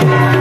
Bye.